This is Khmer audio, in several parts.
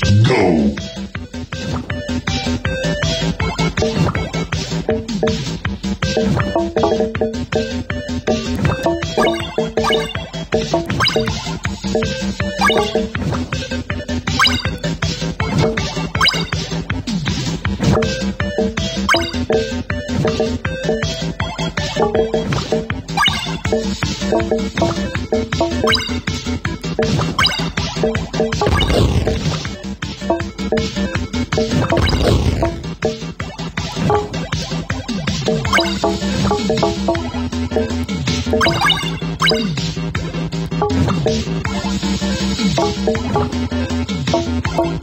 Go!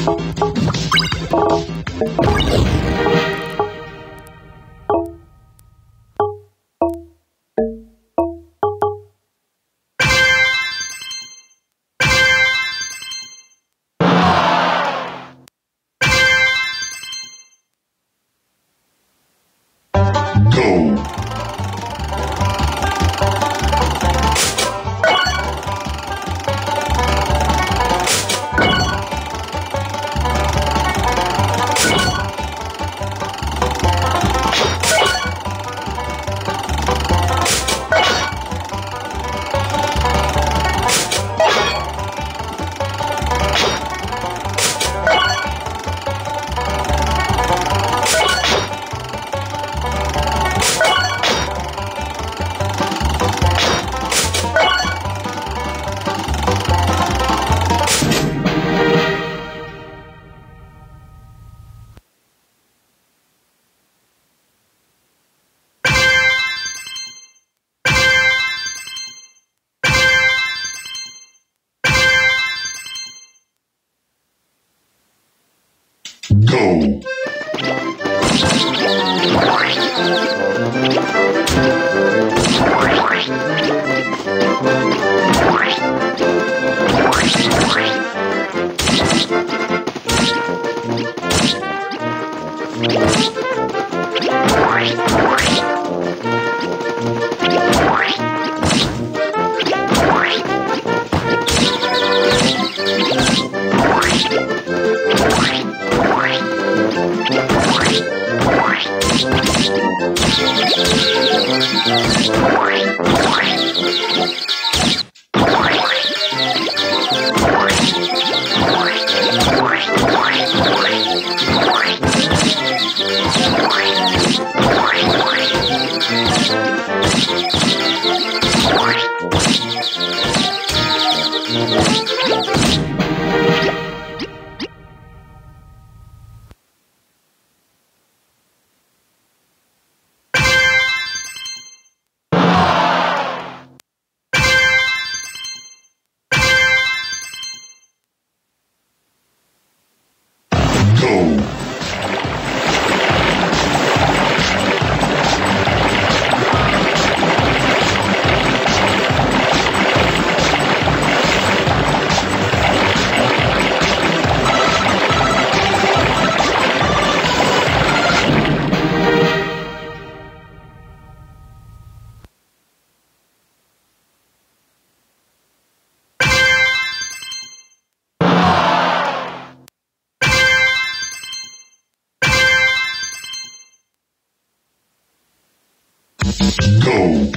Thank Go! Thank you. Go.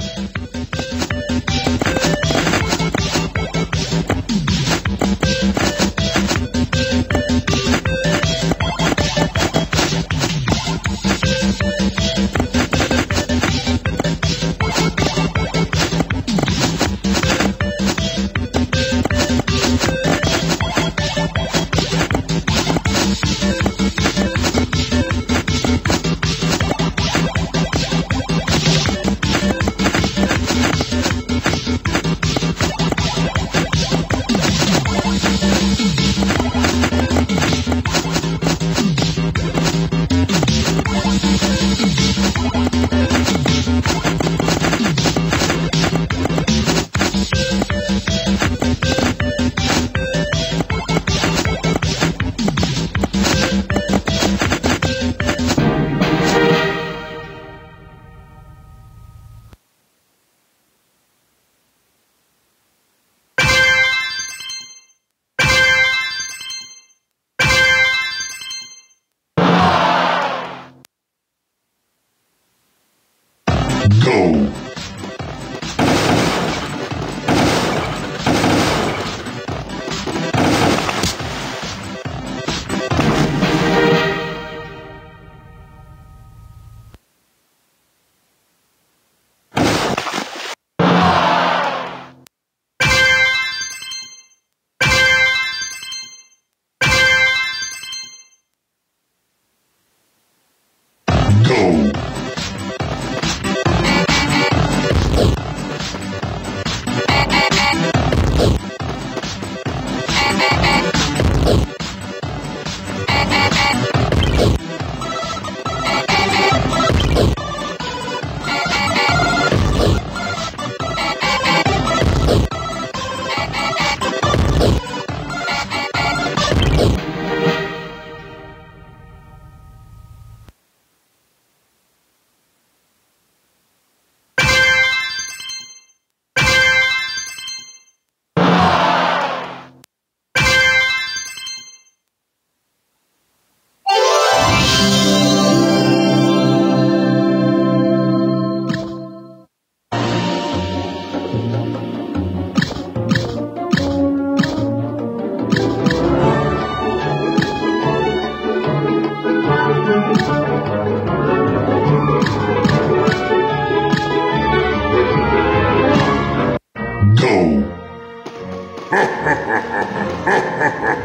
ha ha ha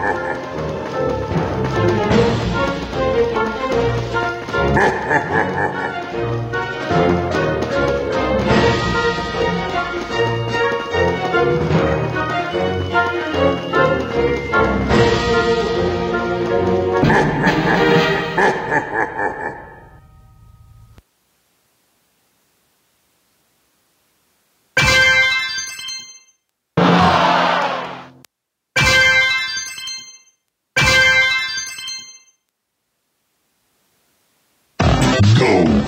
Go.